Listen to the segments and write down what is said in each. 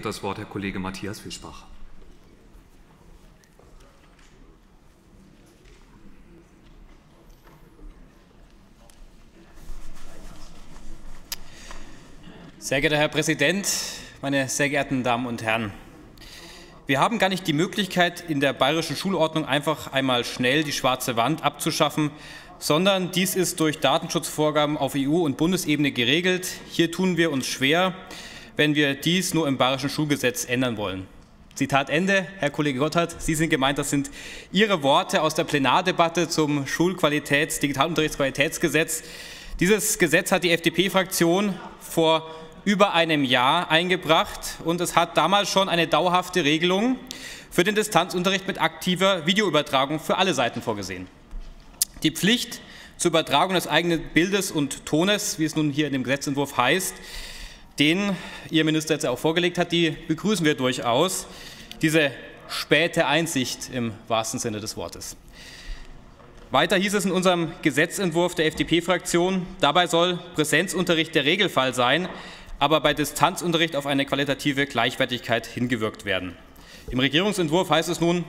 hat das Wort Herr Kollege Matthias Fischbach. Sehr geehrter Herr Präsident, meine sehr geehrten Damen und Herren! Wir haben gar nicht die Möglichkeit, in der bayerischen Schulordnung einfach einmal schnell die schwarze Wand abzuschaffen, sondern dies ist durch Datenschutzvorgaben auf EU- und Bundesebene geregelt. Hier tun wir uns schwer, wenn wir dies nur im bayerischen Schulgesetz ändern wollen. Zitat Ende. Herr Kollege Gotthard, Sie sind gemeint, das sind Ihre Worte aus der Plenardebatte zum Schulqualitäts-, Digitalunterrichtsqualitätsgesetz. Dieses Gesetz hat die FDP-Fraktion vor über einem Jahr eingebracht und es hat damals schon eine dauerhafte Regelung für den Distanzunterricht mit aktiver Videoübertragung für alle Seiten vorgesehen. Die Pflicht zur Übertragung des eigenen Bildes und Tones, wie es nun hier in dem Gesetzentwurf heißt, den Ihr Minister jetzt auch vorgelegt hat, die begrüßen wir durchaus. Diese späte Einsicht im wahrsten Sinne des Wortes. Weiter hieß es in unserem Gesetzentwurf der FDP-Fraktion, dabei soll Präsenzunterricht der Regelfall sein, aber bei Distanzunterricht auf eine qualitative Gleichwertigkeit hingewirkt werden. Im Regierungsentwurf heißt es nun,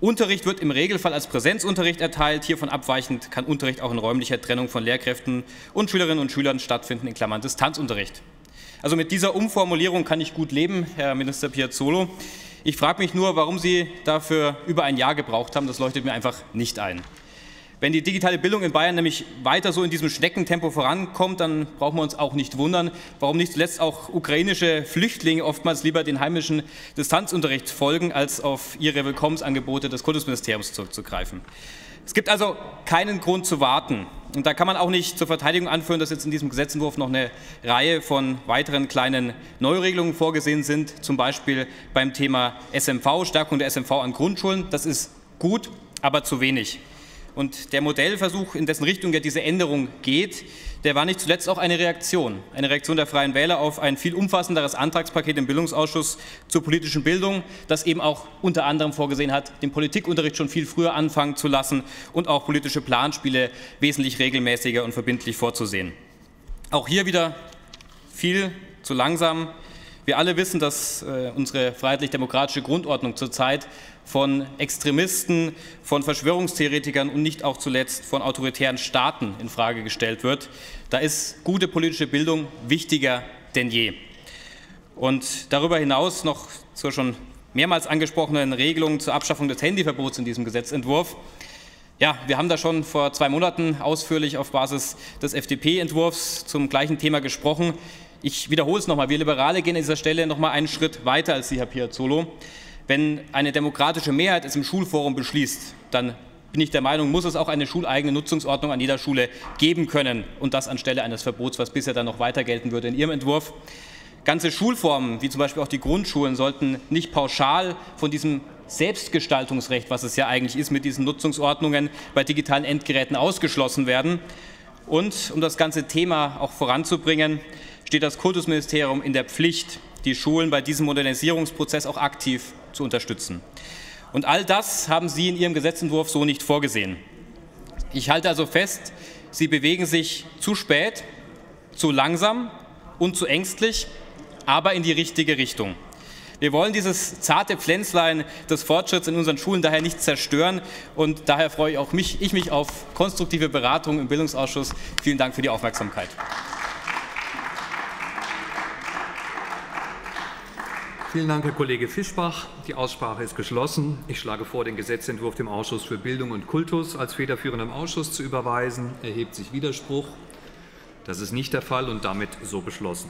Unterricht wird im Regelfall als Präsenzunterricht erteilt. Hiervon abweichend kann Unterricht auch in räumlicher Trennung von Lehrkräften und Schülerinnen und Schülern stattfinden, in Klammern Distanzunterricht. Also mit dieser Umformulierung kann ich gut leben, Herr Minister Piazzolo. Ich frage mich nur, warum Sie dafür über ein Jahr gebraucht haben. Das leuchtet mir einfach nicht ein. Wenn die digitale Bildung in Bayern nämlich weiter so in diesem Schneckentempo vorankommt, dann brauchen wir uns auch nicht wundern, warum nicht zuletzt auch ukrainische Flüchtlinge oftmals lieber den heimischen Distanzunterricht folgen, als auf ihre Willkommensangebote des Kultusministeriums zurückzugreifen. Es gibt also keinen Grund zu warten. Und da kann man auch nicht zur Verteidigung anführen, dass jetzt in diesem Gesetzentwurf noch eine Reihe von weiteren kleinen Neuregelungen vorgesehen sind, zum Beispiel beim Thema SMV, Stärkung der SMV an Grundschulen. Das ist gut, aber zu wenig. Und der Modellversuch, in dessen Richtung ja diese Änderung geht, der war nicht zuletzt auch eine Reaktion, eine Reaktion der Freien Wähler auf ein viel umfassenderes Antragspaket im Bildungsausschuss zur politischen Bildung, das eben auch unter anderem vorgesehen hat, den Politikunterricht schon viel früher anfangen zu lassen und auch politische Planspiele wesentlich regelmäßiger und verbindlich vorzusehen. Auch hier wieder viel zu langsam, wir alle wissen, dass äh, unsere freiheitlich-demokratische Grundordnung zurzeit von Extremisten, von Verschwörungstheoretikern und nicht auch zuletzt von autoritären Staaten in Frage gestellt wird. Da ist gute politische Bildung wichtiger denn je. Und darüber hinaus noch zur schon mehrmals angesprochenen Regelung zur Abschaffung des Handyverbots in diesem Gesetzentwurf. Ja, wir haben da schon vor zwei Monaten ausführlich auf Basis des FDP-Entwurfs zum gleichen Thema gesprochen. Ich wiederhole es nochmal, wir Liberale gehen an dieser Stelle nochmal einen Schritt weiter als Sie, Herr Piazzolo. Wenn eine demokratische Mehrheit es im Schulforum beschließt, dann bin ich der Meinung, muss es auch eine schuleigene Nutzungsordnung an jeder Schule geben können und das anstelle eines Verbots, was bisher dann noch weiter gelten würde in Ihrem Entwurf. Ganze Schulformen, wie zum Beispiel auch die Grundschulen, sollten nicht pauschal von diesem Selbstgestaltungsrecht, was es ja eigentlich ist, mit diesen Nutzungsordnungen bei digitalen Endgeräten ausgeschlossen werden. Und um das ganze Thema auch voranzubringen, steht das Kultusministerium in der Pflicht, die Schulen bei diesem Modernisierungsprozess auch aktiv zu unterstützen. Und all das haben Sie in Ihrem Gesetzentwurf so nicht vorgesehen. Ich halte also fest, Sie bewegen sich zu spät, zu langsam und zu ängstlich, aber in die richtige Richtung. Wir wollen dieses zarte Pflänzlein des Fortschritts in unseren Schulen daher nicht zerstören und daher freue ich, auch mich, ich mich auf konstruktive Beratungen im Bildungsausschuss. Vielen Dank für die Aufmerksamkeit. Vielen Dank, Herr Kollege Fischbach. Die Aussprache ist geschlossen. Ich schlage vor, den Gesetzentwurf dem Ausschuss für Bildung und Kultus als federführendem Ausschuss zu überweisen. Erhebt sich Widerspruch? Das ist nicht der Fall und damit so beschlossen.